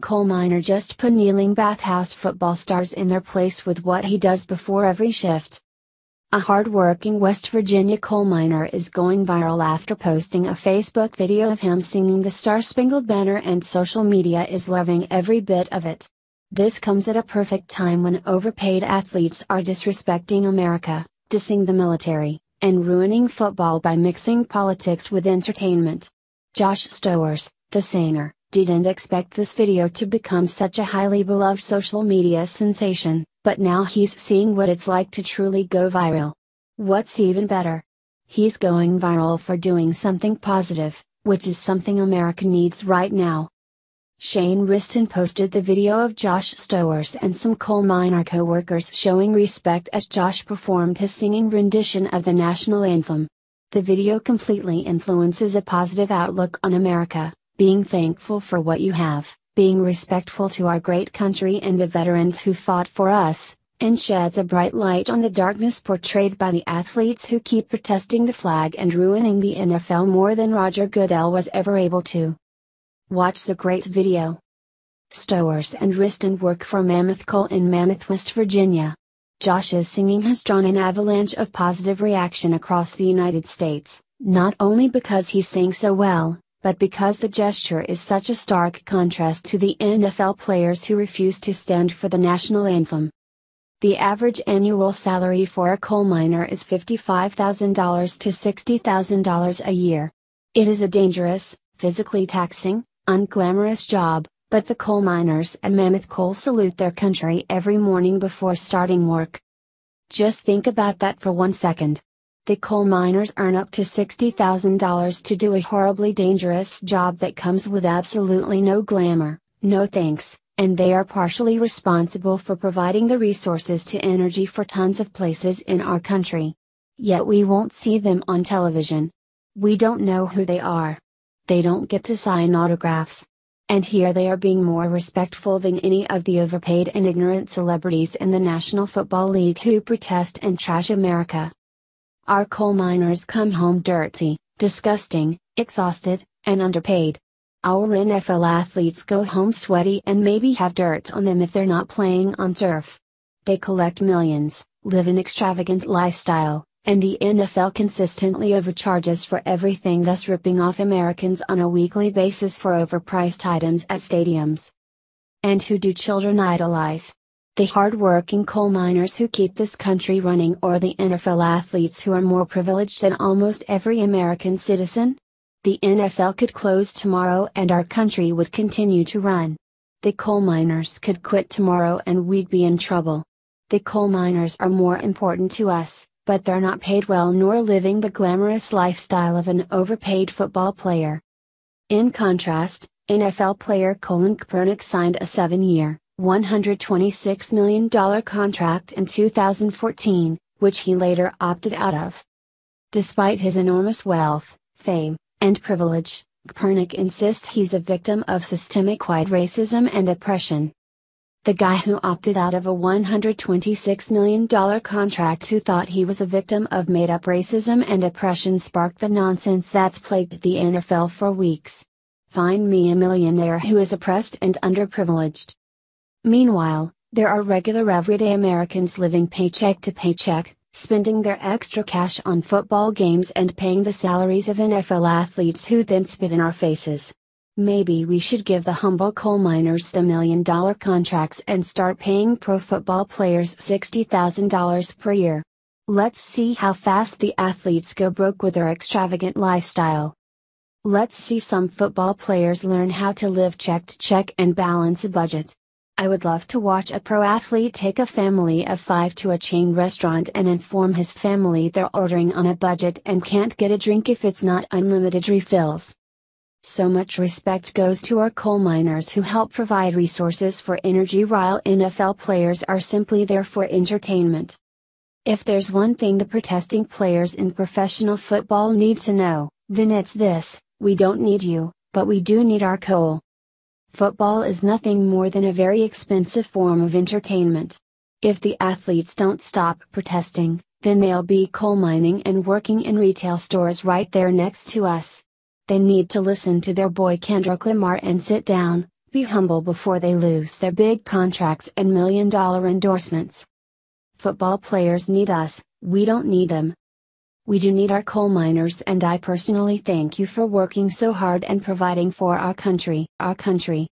Coal miner just put kneeling bathhouse football stars in their place with what he does before every shift. A hard-working West Virginia coal miner is going viral after posting a Facebook video of him singing the Star Spangled Banner and social media is loving every bit of it. This comes at a perfect time when overpaid athletes are disrespecting America, dissing the military, and ruining football by mixing politics with entertainment. Josh Stowers, the singer, didn't expect this video to become such a highly beloved social media sensation, but now he's seeing what it's like to truly go viral. What's even better? He's going viral for doing something positive, which is something America needs right now. Shane Riston posted the video of Josh Stowers and some coal miner co-workers showing respect as Josh performed his singing rendition of the national anthem. The video completely influences a positive outlook on America, being thankful for what you have, being respectful to our great country and the veterans who fought for us, and sheds a bright light on the darkness portrayed by the athletes who keep protesting the flag and ruining the NFL more than Roger Goodell was ever able to. Watch the great video. Stowers and Riston work for Mammoth Coal in Mammoth, West Virginia. Josh's singing has drawn an avalanche of positive reaction across the United States, not only because he sings so well, but because the gesture is such a stark contrast to the NFL players who refuse to stand for the national anthem. The average annual salary for a coal miner is $55,000 to $60,000 a year. It is a dangerous, physically taxing, unglamorous job, but the coal miners at Mammoth Coal salute their country every morning before starting work. Just think about that for one second the coal miners earn up to $60,000 to do a horribly dangerous job that comes with absolutely no glamour, no thanks, and they are partially responsible for providing the resources to energy for tons of places in our country. Yet we won't see them on television. We don't know who they are. They don't get to sign autographs. And here they are being more respectful than any of the overpaid and ignorant celebrities in the National Football League who protest and trash America. Our coal miners come home dirty, disgusting, exhausted, and underpaid. Our NFL athletes go home sweaty and maybe have dirt on them if they're not playing on turf. They collect millions, live an extravagant lifestyle, and the NFL consistently overcharges for everything, thus ripping off Americans on a weekly basis for overpriced items at stadiums. And who do children idolize? The hard-working coal miners who keep this country running or the NFL athletes who are more privileged than almost every American citizen? The NFL could close tomorrow and our country would continue to run. The coal miners could quit tomorrow and we'd be in trouble. The coal miners are more important to us, but they're not paid well nor living the glamorous lifestyle of an overpaid football player. In contrast, NFL player Colin Kaepernick signed a seven-year, $126 million contract in 2014, which he later opted out of. Despite his enormous wealth, fame, and privilege, Kaepernick insists he's a victim of systemic white racism and oppression. The guy who opted out of a $126 million contract who thought he was a victim of made up racism and oppression sparked the nonsense that's plagued the NFL for weeks. Find me a millionaire who is oppressed and underprivileged. Meanwhile, there are regular everyday Americans living paycheck to paycheck, spending their extra cash on football games and paying the salaries of NFL athletes who then spit in our faces. Maybe we should give the humble coal miners the million dollar contracts and start paying pro football players $60,000 per year. Let's see how fast the athletes go broke with their extravagant lifestyle. Let's see some football players learn how to live check to check and balance a budget. I would love to watch a pro athlete take a family of five to a chain restaurant and inform his family they're ordering on a budget and can't get a drink if it's not unlimited refills. So much respect goes to our coal miners who help provide resources for energy while NFL players are simply there for entertainment. If there's one thing the protesting players in professional football need to know, then it's this we don't need you, but we do need our coal. Football is nothing more than a very expensive form of entertainment. If the athletes don't stop protesting, then they'll be coal mining and working in retail stores right there next to us. They need to listen to their boy Kendrick Lamar and sit down, Be humble before they lose their big contracts and million dollar endorsements. Football players need us, we don't need them. We do need our coal miners and I personally thank you for working so hard and providing for our country, our country.